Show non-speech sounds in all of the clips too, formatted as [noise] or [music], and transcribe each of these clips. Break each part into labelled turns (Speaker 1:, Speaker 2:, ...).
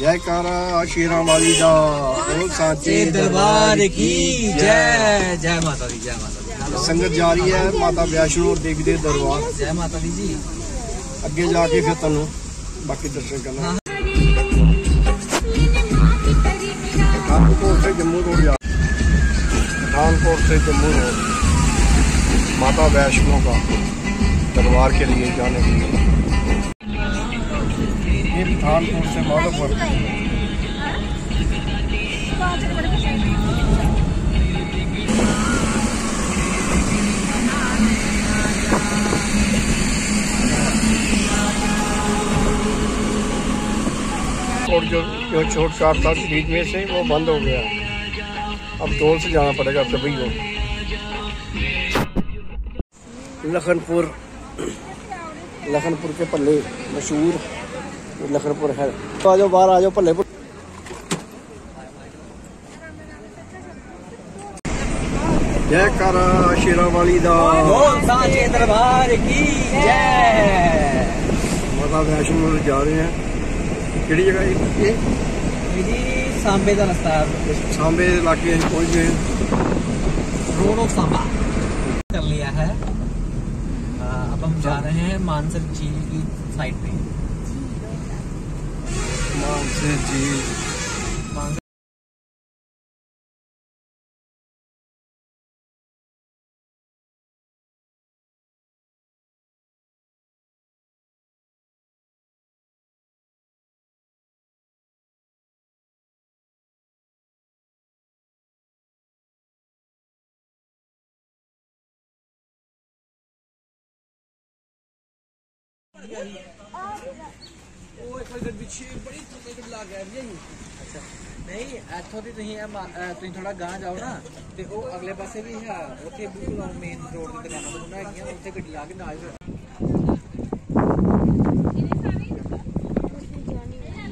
Speaker 1: ਜੈਕਾਰਾ ਸ਼ੇਰਾਂ ਵਾਲੀ ਦਾ ਬੋਲ ਸਾਚੇ
Speaker 2: दरबार की जय जय माता दी जय माता दी
Speaker 1: ਸੰਗਤ ਜਾ ਰਹੀ ਹੈ ਮਾਤਾ ਵੈਸ਼ਨੋ ਦੇਵੀ ਦੇ ਦਰਬਾਰ
Speaker 2: जय माता दी जी
Speaker 1: ਅੱਗੇ ਜਾ ਕੇ ਫਿਰ ਤੁਹਾਨੂੰ ਬਾਕੀ ਦਰਸ਼ਨ ਕਰਨਾ पठानकोट से जम्मू रोड जा पठानकोट से जम्मू रोड माता वैष्णो का दरबार के लिए जाने के लिए ये पठानकोट से माधोपुर और जो जो छोट कार था बीच में से, वो बंद हो गया। अब टोल से जाना पड़ेगा सभी को। लखनपुर लखनपुर के पल्ले मशहूर लखनपुर है। तो आज बाहर आज भले जय कर दा।
Speaker 2: दरबार की जय।
Speaker 1: माता वैष्णो जा रहे हैं।
Speaker 2: केड़ी जगह सांबे का
Speaker 1: सांबे इलाके पहुँच गए
Speaker 2: रोड ऑफ़ सांबा। कर लिया है। अब हम जा रहे हैं मानसर झील की साइड पे।
Speaker 1: मानसे जी
Speaker 2: मानसर ਉਹ ਇੱਕ ਵਾਰ ਪਿੱਛੇ ਬੜੀ ਤੁਮੇ ਕਿ ਲੱਗ ਗਿਆ ਜੀ ਅੱਛਾ ਨਹੀਂ ਇੱਥੋਂ ਦੀ ਤੁਸੀਂ ਇਹ ਮਾ- ਅਹ ਤੁਸੀਂ ਥੋੜਾ ਗਾਂ ਜਾਓ ਨਾ ਤੇ ਉਹ ਅਗਲੇ ਪਾਸੇ ਵੀ ਹੈ ਉੱਥੇ ਬਿਲਕੁਲ ਮੇਨ ਰੋਡ ਤੇ ਦੁਕਾਨਾਂ ਦੁਕਾਨਾਂ ਹੈਗੀਆਂ ਉੱਥੇ ਗੱਡੀ ਲਾ ਕੇ ਨਾਲ ਹੀ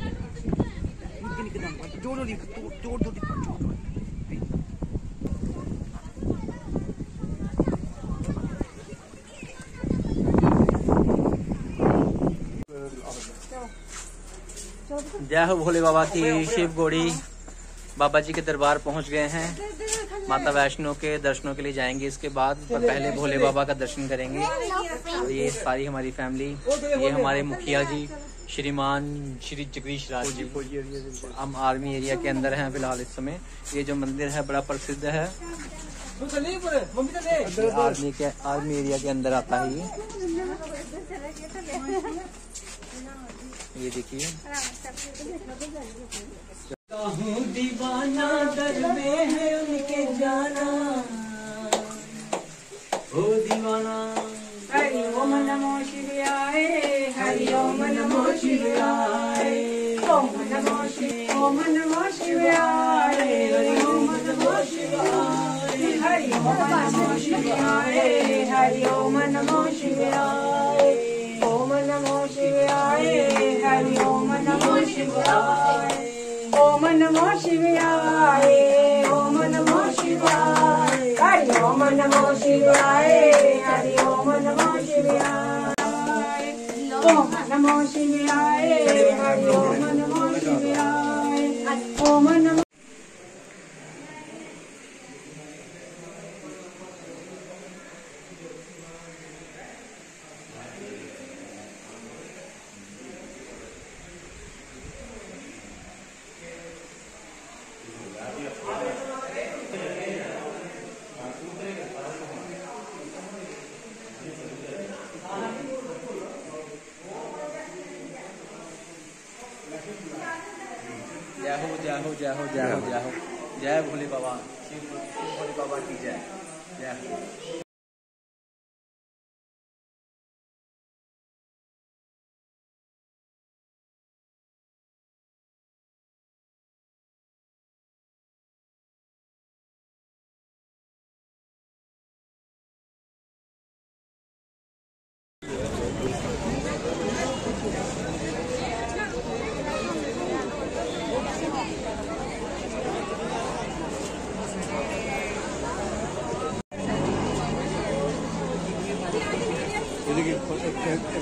Speaker 2: ਨਿੱਕੇ ਨਿੱਕੇ ਦਮ ਜੋੜ ਜੋੜ ਜੋੜ ਜੋੜ ਜੋੜ जय हो भोले बाबा की शिव गोड़ी बाबा जी के दरबार पहुँच गए हैं। माता वैष्णो के दर्शनों के लिए जाएँगे इसके बाद पर पहले भोले बाबा का दर्शन करेंगे। और ये सारी हमारी फैमिली ये हमारे मुखिया जी श्रीमान श्री जगदीश राज जी। हम आर्मी एरिया के अंदर हैं फ़िलहाल इस समय। ये जो मंदिर है बड़ा प्रसिद्ध है। आर्मी के आर्मी एरिया के अंदर आता है ये। ये देखिए।
Speaker 3: शिवाय ओम नमो शिवाय ओम नमो शिवाय हरि ओम नमो शिवाय हरि ओम नमो शिवाय ओम नमो शिवाय हरि ओम
Speaker 2: जय हो जय हो जय हो। जय भोले बाबा। शिव भोले बाबा की जय।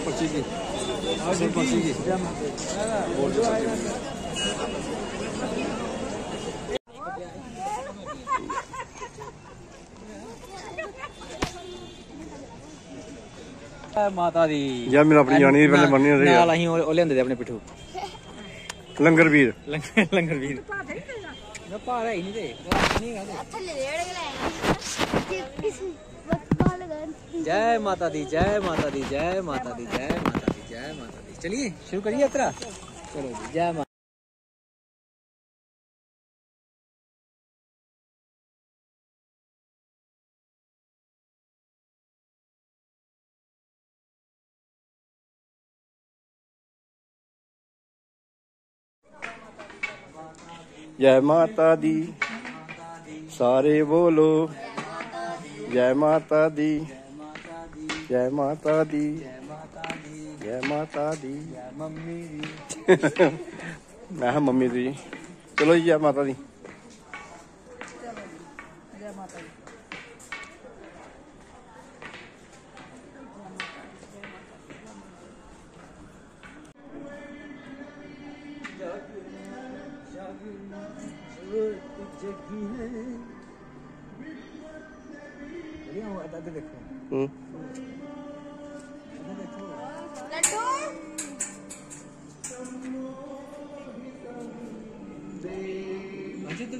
Speaker 2: पच्चीस माता
Speaker 4: दी अपनी अपने पिट्ठू। लंगरवीर। लंगरवीर।
Speaker 2: जय माता दी, जय माता दी, जय माता दी, जय माता दी, जय माता दी। चलिए, शुरू करिए यात्रा। चलो जी, जय माता
Speaker 1: जय माता दी, सारे बोलो। जय माता
Speaker 2: दी।
Speaker 1: जय माता दी। जय माता दी। जय माता दी।
Speaker 2: जय
Speaker 1: मम्मी
Speaker 4: दी। [laughs]
Speaker 2: मैं हाँ मम्मी दी। चलो जी
Speaker 1: जय माता
Speaker 2: दी। जय माता दी।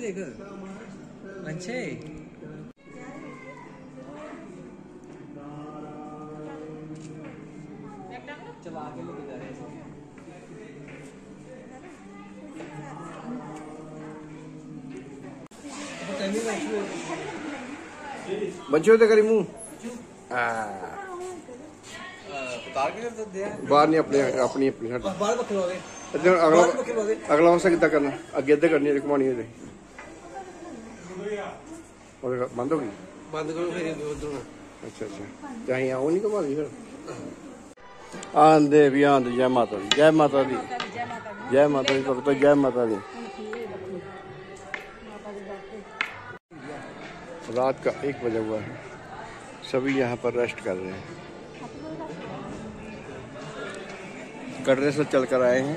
Speaker 1: देखो अच्छे चला के
Speaker 2: बच्चों तो करी
Speaker 1: मुँह। बाहर
Speaker 2: नहीं अपने अपनी
Speaker 1: अपनी अगला अगला वास्ता किता करना? अगे अद्धे करनी घुमानी ਉਹ ਬੰਦ ਹੋ ਗਈ
Speaker 2: बंद करो फिर उधर
Speaker 1: ਅੱਛਾ ਅੱਛਾ ਚਾਹੀ ਆਉ ਨਹੀਂ ਘੁਮਾ ਲਈ ਫਿਰ ਆਂਦੇ ਵੀ ਆਂਦੇ ਜੈ ਮਾਤਾ ਦੀ ਜੈ ਮਾਤਾ ਦੀ ਜੈ ਮਾਤਾ ਦੀ ਭਗਤੋ ਜੈ ਮਾਤਾ ਦੀ रात का एक बजा हुआ है सभी यहाँ पर रेस्ट कर रहे हैं कटरे से चल कर आए हैं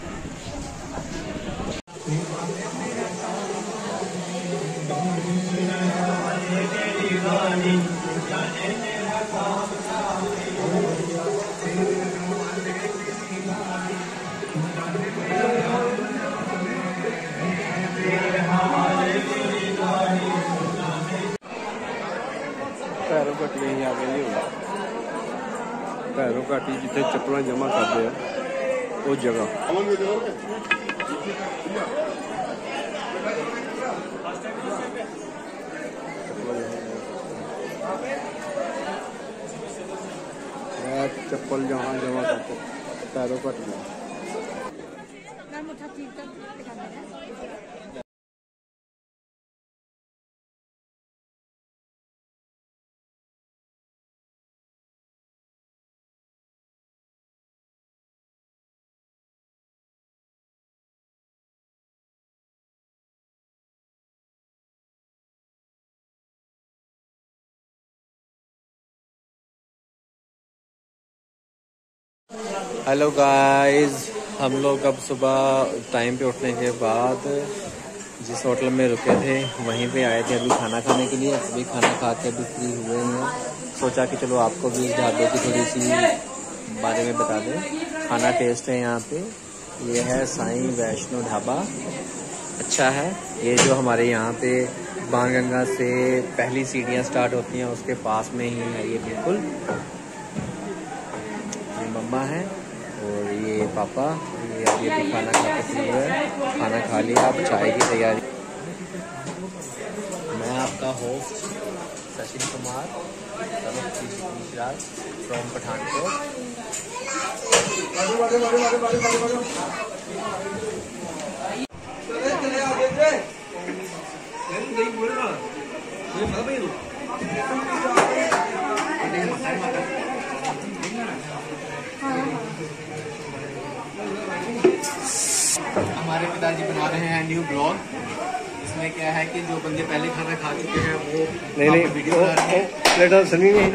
Speaker 1: ਭੈਰੋ ਘਾਟੀ ਅਸੀਂ ਆ ਗਏ ਜੀ ਹੁਣ ਭੈਰੋ ਘਾਟੀ ਜਿੱਥੇ ਚੱਪਲਾਂ ਜਮ੍ਹਾਂ ਕਰਦੇ ਆ ਉਹ ਜਗ੍ਹਾ ਇਹ ਚੱਪਲ ਜਹਾਂ ਜਮ੍ਹਾਂ ਕਰਦੇ ਭੈਰੋ ਘਾਟੀ
Speaker 2: हेलो गाइस हम लोग अब सुबह टाइम पे उठने के बाद जिस होटल में रुके थे, वहीं पे आए थे अभी खाना खाने के लिए। अभी खाना खा के अभी फ्री हुए हैं। सोचा कि चलो आपको भी इस ढाबे की थोड़ी सी बारे में बता दें। खाना टेस्ट है यहाँ पे। ये है साईं वैष्णो ढाबा। अच्छा है। ये जो हमारे यहाँ पे बाणगंगा से पहली सीढ़ियाँ स्टार्ट होती हैं, उसके पास में ही है ये बिल्कुल। मम्मा है और ये पापा, ये अभी अभी खाना खा हुए खाना खा लिया आप चाय की तैयारी। मैं आपका होस्ट सचिन कुमार फ्रॉम पठानकोट। हमारे पिताजी बना रहे हैं न्यू ब्लॉग इसमें क्या है कि जो बंदे पहले खाना खा चुके हैं वो
Speaker 1: नहीं नहीं
Speaker 2: वीडियो बना रहे हैं।
Speaker 1: नहीं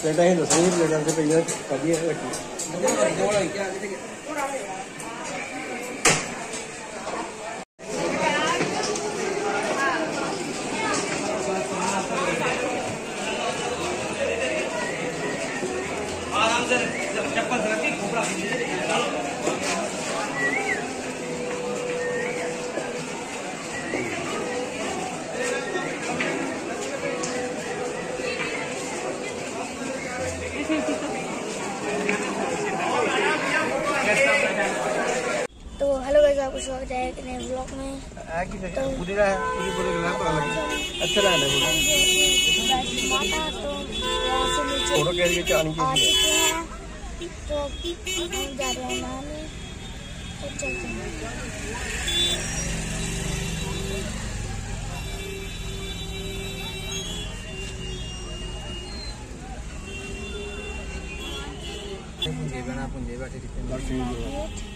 Speaker 1: प्लेटां ही दसनी प्लेटां से पईयां कदियाँ रखी
Speaker 4: तो हेलो गाइस आपका स्वागत है एक नए ब्लॉग में।
Speaker 1: अच्छा रहना
Speaker 4: माता तो यहाँ से नीचे
Speaker 1: फ़ोटो कह रही है की
Speaker 4: चुके तो हम जा रहे हैं नहाने तो चलते हैं।
Speaker 2: बना पुंजे बैठे थे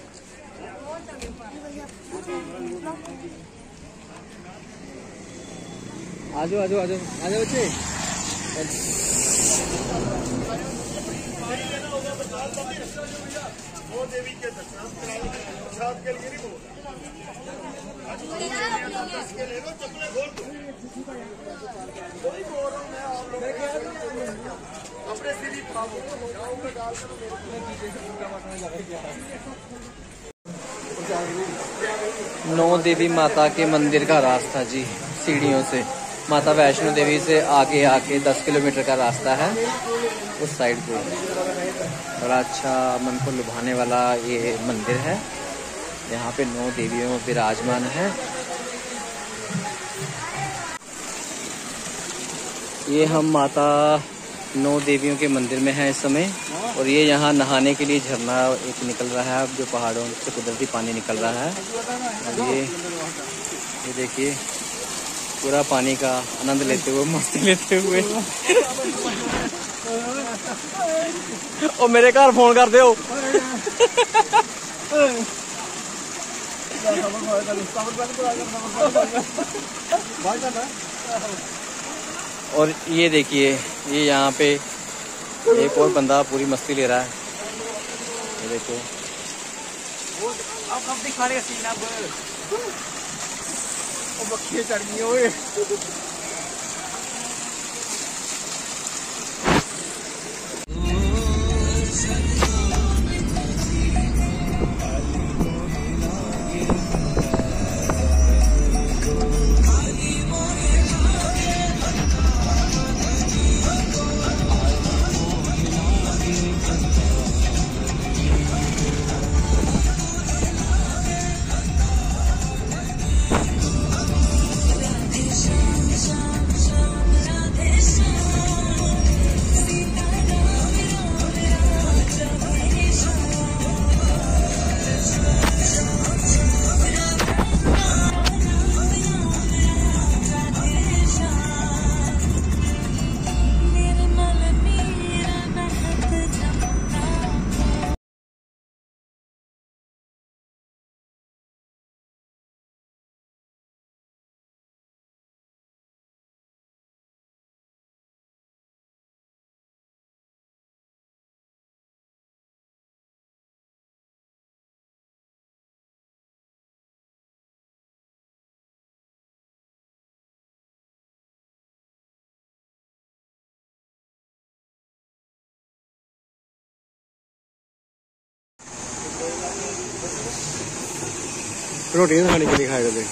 Speaker 2: आजो, आज आज। आज बच्चे। नौ देवी माता के मंदिर का रास्ता जी, सीढ़ियों से। माता वैष्णो देवी से आगे आके 10 किलोमीटर का रास्ता है, उस साइड पे बड़ा अच्छा मन को लुभाने वाला ये मंदिर है। यहाँ पे नौ देवियों विराजमान है। ये हम माता नौ देवियों के मंदिर में हैं इस समय, और ये यहाँ नहाने के लिए झरना एक निकल रहा है, जो पहाड़ों से कुदरती पानी निकल रहा है। और ये ये देखिए। पूरा पानी का आनंद लेते हुए, मस्ती लेते हुए। ओ, मेरे घर फ़ोन कर दो और ये देखिए, ये यहाँ पे एक और बंदा पूरी मस्ती ले रहा है। ये देखो। अब दिखाने का सीन अब
Speaker 1: ほん消え
Speaker 5: た
Speaker 1: り匂い。रोटियां खाने के लिए खाए थे